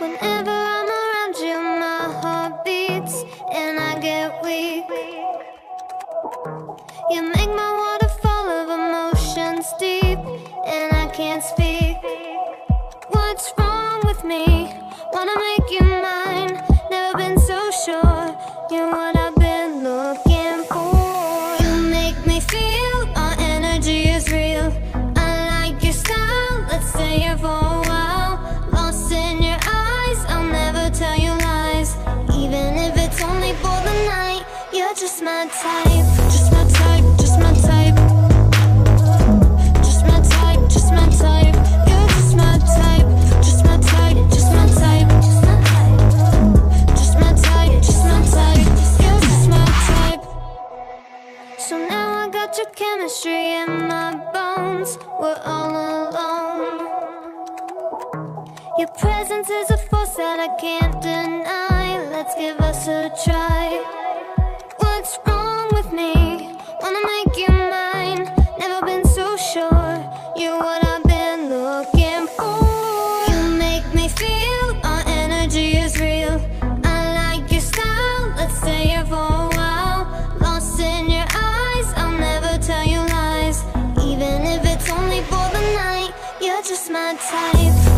Whenever I'm around you, my heart beats and I get weak. You make my waterfall of emotions deep, and I can't speak. What's wrong with me? Wanna make you mine. Never been so sure. You're what just my type. Just my type. Just my type. Just my type. Just my type. You're just my type. Just my type. Just my type. Just my type. Just my type. You're just my type. So now I got your chemistry in my bones. We're all alone. Your presence is a force that I can't deny. Let's give us a try. Wanna make you mine. Never been so sure. You're what I've been looking for. You make me feel our energy is real. I like your style. Let's stay here for a while. Lost in your eyes. I'll never tell you lies. Even if it's only for the night. You're just my type.